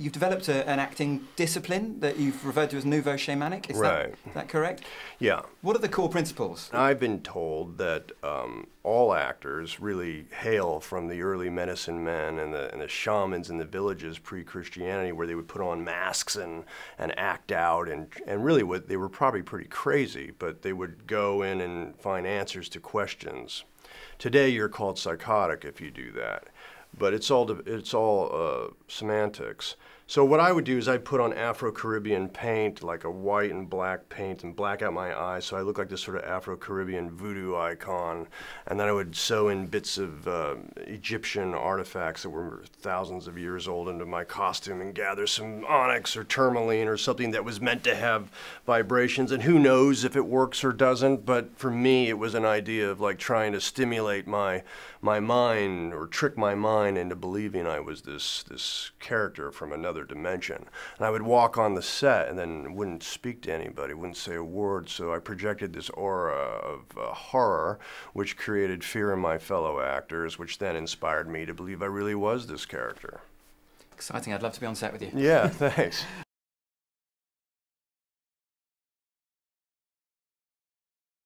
you've developed a, an acting discipline that you've referred to as nouveau shamanic. Is Right. that, that correct? Yeah. What are the core principles? I've been told that um, all actors really hail from the early medicine men and the, and the shamans in the villages pre-Christianity, where they would put on masks and, and act out, and and really what they were probably pretty crazy, but they would go in and find answers to questions. Today, you're called psychotic if you do that, but it's all it's all uh, semantics. So what I would do is I'd put on Afro-Caribbean paint, like a white and black paint, and black out my eyes so I look like this sort of Afro-Caribbean voodoo icon. And then I would sew in bits of uh, Egyptian artifacts that were thousands of years old into my costume and gather some onyx or tourmaline or something that was meant to have vibrations. And who knows if it works or doesn't, but for me it was an idea of like trying to stimulate my my mind or trick my mind into believing I was this this character from another dimension. And I would walk on the set and then wouldn't speak to anybody, wouldn't say a word. So I projected this aura of uh, horror, which created fear in my fellow actors, which then inspired me to believe I really was this character. Exciting. I'd love to be on set with you. Yeah, thanks.